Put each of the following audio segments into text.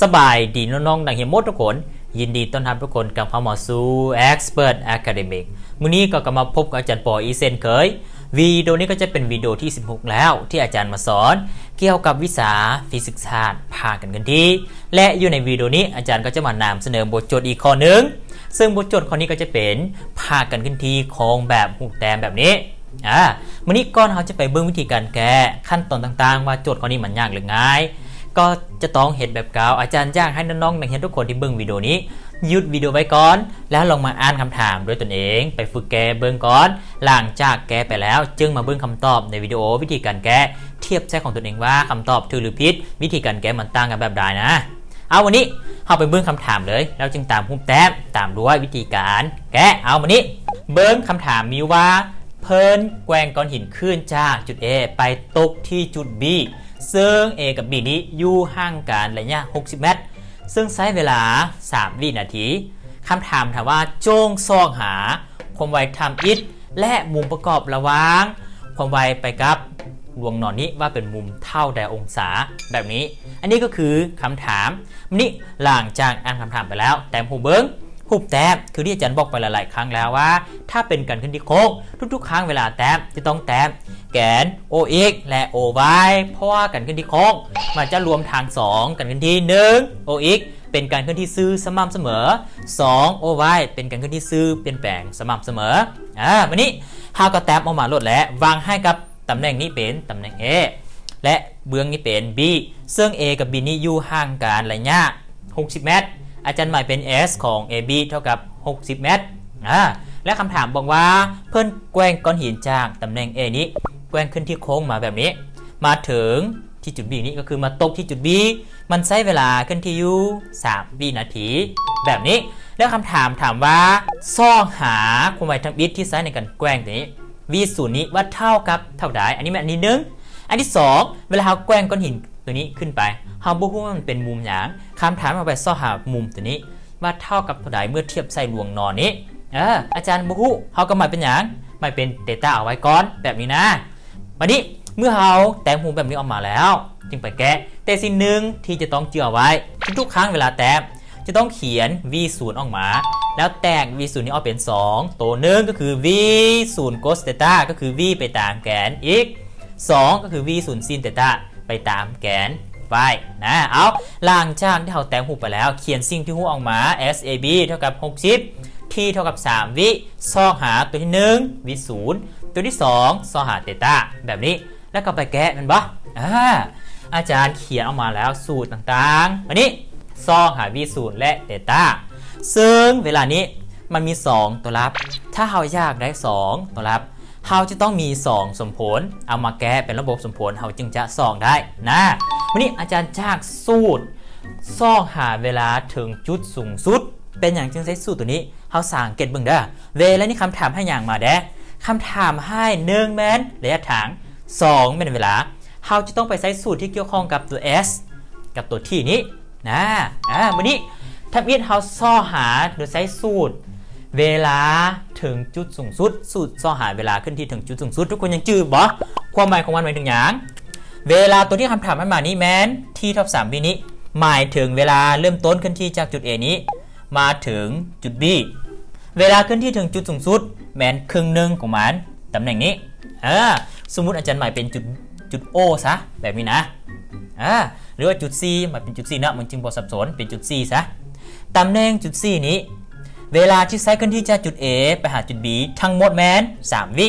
สบายดีน้องๆดังเฮียมดทุกคน ยินดีต้อนรับทุกคนกับเข้ามาสู่ Expert Academic มื้อนี้ก็กลับมาพบกับอาจารย์ปออีเซนเคยวิดีโอนี้ก็จะเป็นวิดีโอที่ 16 แล้ว ที่อาจารย์มาสอน เกี่ยวกับวิชาฟิสิกส์ศาสตร์พากันกันที่และอยู่ในวิดีโอนี้อาจารย์ก็จะมานำเสนอบทโจทย์อีกข้อหนึ่งซึ่งบทโจทย์ข้อนี้ก็จะเป็นพากันกันที่ของแบบหูแต้มแบบนี้อ่ามื้อนี้ก่อนเราจะไปเบิ่งวิธีการแก้ขั้นตอนต่างๆ ว่าโจทย์ข้อนี้มันยากหรือง่าย ก็จะต้องเห็นแบบเก่าอาจารย์จ้างให้น้องๆนักเรียนทุกคนที่เบิ่งวิดีโอนี้หยุดวิดีโอไว้ก่อน แล้วลองมาอ่านคำถามด้วยตนเอง ไปฝึกแก้เบิ่งก่อน หลังจากแก้ไปแล้ว จึงมาเบิ่งคำตอบในวิดีโอวิธีการแก้เทียบใช้ของตนเองว่าคำตอบถูกหรือผิดวิธีการแก้มันต่างกันแบบใดนะ เอาวันนี้เราไปเบิ่งคำถามเลย แล้วจึงตามหุ้มแต้มตามด้วยวิธีการ แก้เอาวันนี้ เบิ่งคำถามมีว่า เพิ่นแกว่งก้อนหินขึ้นจากจุด A ไปตกที่จุด B ซึ่ง A กับ B นี้อยู่ห่างกันระยะ 60 เมตร ซึ่งใช้เวลา 3 วินาทีคำถามถามว่าจงซองหา ความไวทำอิฐและมุมประกอบระหว่าง ความไวไปกับดวงนอนนี้ว่าเป็นมุมเท่าใดองศาแบบนี้ อันนี้ก็คือคำถามนี่หลังจากอ่านคำถามไปแล้ว แต่หูเบิ้ง หุบแต้มคือที่อาจารย์บอกไปหลาย ๆ ครั้งแล้วว่า ถ้าเป็นการขึ้นที่โค้งทุก ๆ ครั้งเวลาแต้มจะต้องแต้มแกน OX และ OY เพราะว่าการขึ้นที่โค้งมันจะรวมทาง 2 กันขึ้นที่ 1 OX เป็นการเคลื่อนที่ซื้อสม่ำเสมอ 2 OY เป็นการเคลื่อนที่ซื้อเปลี่ยนแปลงสม่ำเสมออ่าวันนี้ฮาวก็แต้มออกมาลดแล้ววางให้กับตำแหน่งนี้เป็นตำแหน่ง A และเบื้องนี้เป็น B ซึ่ง A กับ B นี้อยู่ห่างกันระยะ60 เมตร อาจารย์หมายเป็น S ของ AB เท่ากับ 60 เมตรอ่าและคำถามบอกว่าเพื่อนแกว้งก้อนหินจากตำแหน่ง A นี้ แกว้งขึ้นที่โค้งมาแบบนี้ มาถึงที่จุด B นี้ก็คือมาตกที่จุด B มันใช้เวลาขึ้นที่อยู่3วินาที แบบนี้ แล้วคำถามถามว่าซ่องหาความไวทางบิตที่ใช้ในการแกว้งตัวนี้ v ศูนย์นี้ว่าเท่ากับเท่าใดอันนี้มันอันที่หนึ่งอันที่ 2 เวลาเราแกว้งก้อนหิน ตัวนี้ขึ้นไปเราบ่ฮู้ว่ามันเป็นมุมหยังคำถามเอาไปซ่อหามุมตัวนี้ ว่าเท่ากับเท่าใดเมื่อเทียบใส่ลวงนอนนี้เอออาจารย์บ่ฮู้เฮาก็หมายเป็นหยังหมายเป็นเดต้าเอาไว้ก่อนแบบนี้นะวันนี้เมื่อเราแต่งหูแบบนี้ออกมาแล้ว จึงไปแก้แต่สิ่งหนึ่งที่จะต้องเจือไว้ ทุกๆครั้งเวลาแต้มจะต้องเขียน v 0ออกมา แล้วแตก v 0นี้ออกเป็น 2 ตัวหนึ่งก็คือ v 0 cos theta ก็คือ v ไปตามแกน x 2 ก็คือ v 0 sin theta ไปตามแกน y นะเอาหลังจากที่เราแต่งหูไปแล้วเขียนสิ่งที่หูออกมา sab เท่ากับ 60 t เท่ากับ 3 วิซอหาตัวที่1 v 0ตัวที่ 2 ซอหา theta แบบนี้แล้วก็ไปแกะมันบ่อ่าอาจารย์เขียนออกมาแล้วสูตรต่างๆวันนี้ซองหา v 0และเดต้าซึ่งเวลานี้มันมี 2 ตัวรับ ถ้าเราอยากได้ 2 ตัวรับ เราจะต้องมี 2 สมผล เอามาแก้เป็นระบบสมผลเราจึงจะซองได้นะวันนี้อาจารย์จากสูตรซองหาเวลาถึงจุดสูงสุด เป็นอย่างจึงใช้สูตรตัวนี้เราสั่งเกตบึงได้เวลานี้คำถามให้อย่างมาแด้คำถามให้หนึ่งแมนระยะทาง2เป็นเวลาเราจะต้องไปใช้สูตรที่เกี่ยวข้องกับตัว s กับตัว t นี้นะอ่าวันนี้ทับอิดเฮาซ่อหาโดยใช้สูตร เวลาถึงจุดสูงสุดสูตรซ่อหาเวลาขึ้นที่ถึงจุดสูงสุด ทุกคนยังจืดบ่ความหมายของมันหมายถึงอย่าง เวลาตัวที่คำถามให้มานี้แมนที่ท็อปสามวินี้หมายถึงเวลาเริ่มต้นขึ้นที่จากจุด A นี้ มาถึงจุด B เวลาขึ้นที่ถึงจุดสูงสุด แมนครึ่งหนึ่งของมันตำแหน่งนี้อ่าสมมุติอาจารย์หมายเป็นจุดจุด O ซะแบบนี้นะอ่าหรือว่าจุด C มาเป็นจุด C นะมันจึงบอสับสนเป็นจุด C ซะตำแหน่งจุด C นี้ เวลาที่ไซขึ้นที่จากจุด A ไปหาจุด B ทั้งหมดแมน3 วิ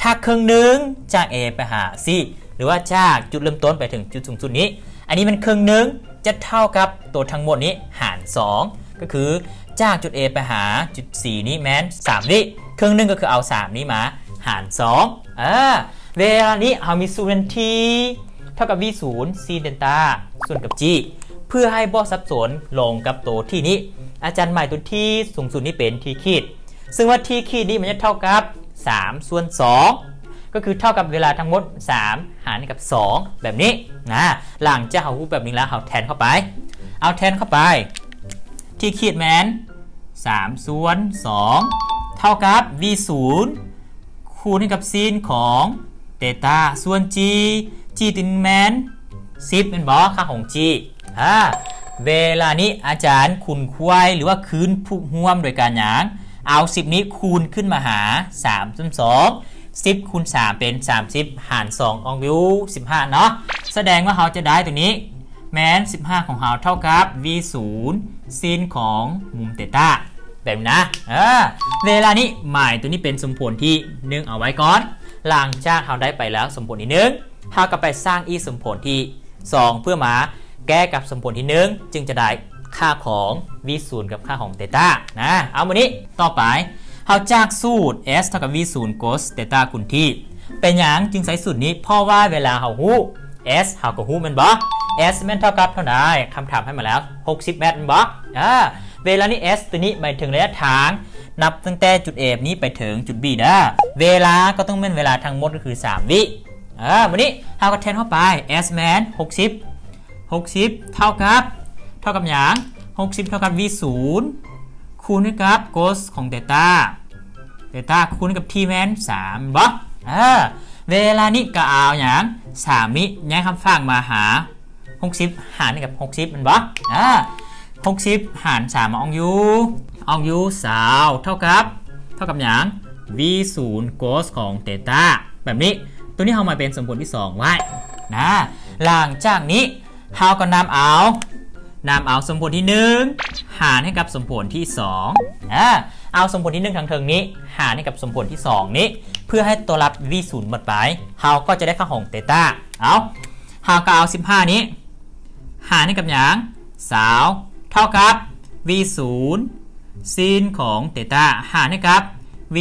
ถ้าครึ่งหนึ่งจาก A ไปหา C หรือว่าจากจุดเริ่มต้นไปถึงจุดสูงสุดนี้ อันนี้มันครึ่งหนึ่งจะเท่ากับตัวทั้งหมดนี้หาร 2 ก็คือจากจุด A ไปหาจุด C นี้แมน3วิครึ่งหนึ่งก็คือเอา 3 นี้มาหาร2อ่าเวลานี้เรามีสูตรทีเท่ากับ v 0 c เดลต้าส่วนกับ g เพื่อให้บอสับสนลงกับตัวที่นี้ อาจารย์หมายตัวที่สูงสุดนี้เป็นทีขีดซึ่งว่าทีขีดนี้มันจะเท่ากับ 3 ส่วน 2 ก็คือเท่ากับเวลาทั้งหมด 3 หารกับ 2 แบบนี้นะหลังจากเอารูปแบบนี้แล้วเอาแทนเข้าไป เอาแทนเข้าไปทีขีดแมน3ส่วน 2 เท่ากับ v 0คูณกับซีนของเดต้าส่วน g g ตินแมน10เป็นบอค่าของ g อ่า เวลานี้อาจารย์คุณควายหรือว่าคืนผู้ห่วมโดยการหยาง เอา 10 นี้คูณขึ้นมาหา3จน2 10คูณ3เป็น 30 หาร 2 ออกอยู่15 เนาะแสดงว่าเราจะได้ตัวนี้ แม้น 15 ของเราเท่ากับ v 0ซินของมุมเตต้าแบบนะเออเวลานี้หมายตัวนี้เป็นสมผลที่1เอาไว้ก่อน หลังจากเราได้ไปแล้วสมผลที่1เราก็ไปสร้างอีสมผลที่ 2 เพื่อมา แก้กับสมผลที่ 1 จึงจะได้ค่าของ v 0กับค่าของเตต้านะเอาวันนี้ต่อไปเราจากสูตร s เท่ากับ v 0 cos เตต้าคูณที่ เป็นอย่างจึงใช้สูตรนี้เพราะว่าเวลาเราฮู้ s เราก็ฮู้มันบ่ s แม่นเท่ากับเท่าไหร่คำถามให้มาแล้ว 60เมตรบ่อ่าเวลานี้ s ตัวนี้หมายถึงระยะทาง นับตั้งแต่จุด A นี้ไปถึงจุด B นะเวลาก็ต้องเป็นเวลาทั้งหมดก็คือ 3 วิอ่าวันนี้เราก็แทนเข้าไป s แมน60 60 เท่ากับ เท่ากับอย่าง60 เท่ากับ v 0คูณด้วยกับ cos ของเดต้าเดต้าคูณกับ t แมน3บ่อ่าเวลานี้ก็เอาอย่าง3นี้ย้ายคำฟังมาหา 60 หารกับ 60 มันบ่อ่า60 หาร3มาอองยูอองยูสาวเท่ากับ เท่ากับอย่าง v 0 cos ของเตต้าแบบนี้ตัวนี้เอามาเป็นสมผลที่2ไว้นะหลังจากนี้ เราก็นำเอานำเอาสมผลที่ 1 หารให้กับสมผลที่2อ่าเอาสมผลที่ 1ทางเทิงนี้ หารให้กับสมผลที่ 2 นี้ เพื่อให้ตัวรับ v 0 หมดไปเราก็จะได้ค่าของเตต้าเอาเราก็เอา 15 นี้ หารให้กับอย่างสาวเท่ากับ v 0 ซีนของเตต้าหารให้กับ v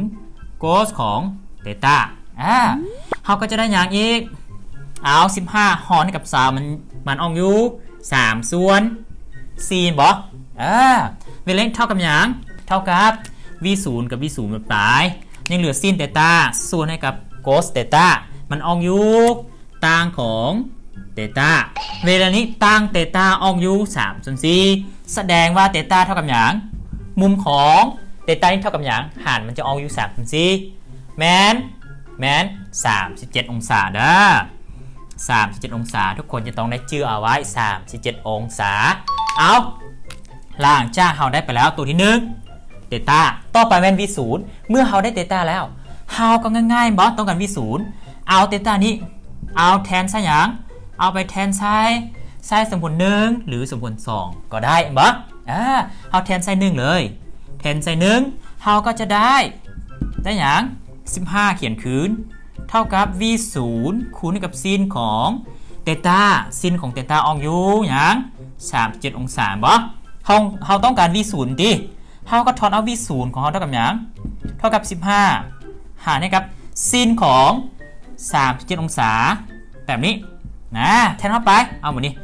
0 cos ของเตต้าอ่าเราก็จะได้อย่างอีก เอา15หารให้กับสาวมันมันออกอยู่3ส่วนซีนบออ่าเวลาเท่ากับอย่างเท่ากับ v 0กับ v 0มันตายยังเหลือซีนเตต้าส่วนให้กับ cos เตต้ามันออกอยู่ต่างของเตต้าเวลานี้ตั้งเตต้าออกอยู่3ส่วน4แสดงว่าเตต้าเท่ากับอย่าง มุมของเตต้านี่เท่ากับอย่างหารมันจะออกอยู่3ส่วน4แมนแมน37องศาเด้อ 37 องศา ทุกคนจะต้องได้ชื่อเอาไว้ 37 องศา เอาล่างจ้าเฮาได้ไปแล้วตัวที่1เตต้าต่อไปแมน v 0 เมื่อเฮาได้เตต้าแล้วเฮาก็ง่ายๆบอสต้องการ v 0 เอาเตต้านี้ เอาแทนไซอย่างเอาไปแทนไซไซสมผลหนึ่งหรือสมผล2ก็ได้บอสอ่าเอาแทนไซหนึ่งเลย แทนไซหนึ่งเฮาก็จะได้ได้อย่าง15 เขียนคืน เท่ากับ v 0คูณกับซินของเตต้าซินของเตต้าออกอยู่อย่าง37 องศาบ่เฮาเฮาต้องการ v 0ดิเฮาก็ทอนเอา v 0ของเฮาเท่ากับอย่างเท่ากับ 15 หารให้กับซินของ 37 องศา แบบนี้นะแทนเข้าไปเอาหมดนี้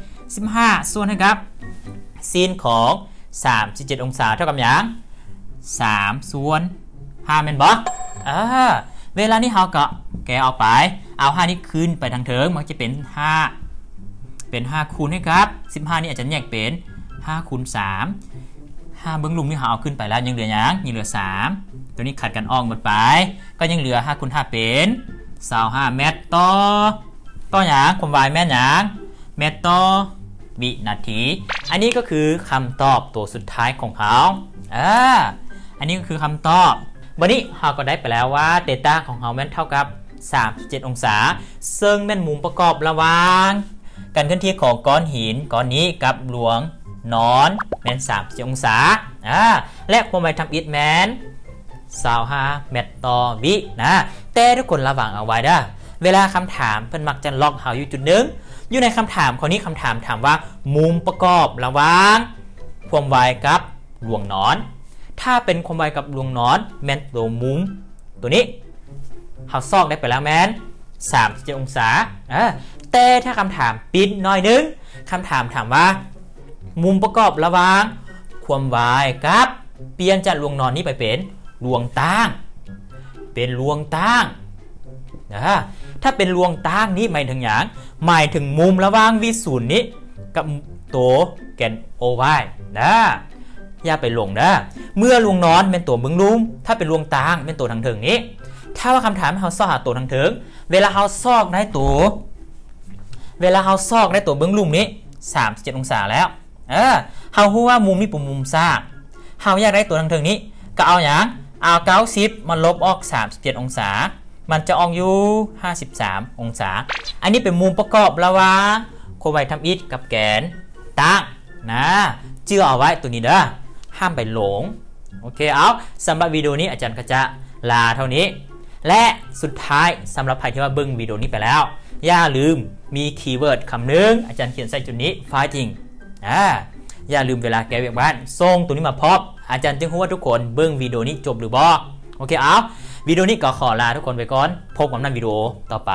15 ส่วนให้กับซินของ 37 องศาเท่ากับอย่าง3ส่วน5เมนบออ่า เวลานี้เราก็แกเอาไป เอา5นี้คืนไปทางเถิงมันจะเป็น 5 เป็น 5คูณให้ครับ 15 นี่อาจจะแยกเป็น5คูณ3 5เบื้องลุมนี่เราเอาขึ้นไปแล้วยังเหลือยังยังเหลือ 3 ตัวนี้ขัดกันอ่อกหมดไป ก็ยังเหลือ5คูณ5เป็น25เมตรต่อต่ออย่างความวายแม่นอย่างเมตรต่อวินาที อันนี้ก็คือคำตอบตัวสุดท้ายของเขาอ่าอันนี้ก็คือคำตอบ วันนี้เราก็ได้ไปแล้วว่าเดต้าของเราแม่นเท่ากับ 37 องศา ซึ่งแม่นมุมประกอบระหว่างการเคลื่อนที่ของก้อนหินก้อนนี้กับหลวงนอนแมน37องศาอ่าและความหมายทำอิฐแมน25เมตต่อวินะแต่ทุกคนระวังเอาไว้ด้เวลาคำถามเพิ่นมักจะล็อกเฮาอยู่จุดหนึ่งอยู่ในคำถามข้อนี้คำถามถามว่า มุมประกอบระหว่างความไวกับหลวงนอน ถ้าเป็นความไวกับดวงนอนแมนตัวมุมตัวนี้เขาซอกได้ไปแล้วแมน37องศาแต่ถ้าคำถามปิดน่อยนึงคำถามถามว่า มุมประกอบระหว่าง ความวายกับ เปลี่ยนจากลวงนอนนี้ไปเป็นลวงตั้ง เป็นลวงตั้งนะถ้าเป็นลวงตั้งนี้หมายถึงอย่างหมายถึงมุมระหว่างวิสูนนี้กับตัวแกนโอไวนะ อย่าไปหลงนะเมื่อลวงนอนเป็นตัวมึงลุ่มถ้าเป็นลวงตางเป็นตัวทางเถิงนี้ ถ้าว่าคำถามเขาซอกหาตัวทางเถิง เวลาเขาซอกได้ตัว เวลาเขาซอกได้ตัวเบื้องลุ่มนี้37องศาแล้ว เออเฮาฮู้ว่ามุมนี้เป็นมุมซากเฮาอยากได้ตัวทางเทิงนี้ก็เอาหยังเอา90มาลบออก 37 องศา มันจะออกอยู่ 53 องศา อันนี้เป็นมุมประกอบระหว่างโคไวทำอิฐกับแกนตั้งนะเจือเอาไว้ตัวนี้เด้อ ห้ามไปหลง โอเคเอาสำหรับวิดีโอนี้อาจารย์ก็จะลาเท่านี้ และสุดท้ายสำหรับใครที่ว่าเบิ่งวิดีโอนี้ไปแล้ว อย่าลืมมี keyword คำหนึงอาจารย์เขียนใส่จุดนี้ fighting อ่าอย่าลืมเวลาแก้เวียกบ้านส่งตัวนี้มาพบอาจารย์จึงรู้ว่าทุกคนเบิ่งวิดีโอนี้จบหรือบ่โอเคเอาวิดีโอนี้ก็ขอลาทุกคนไปก่อน พบกันในวิดีโอต่อไป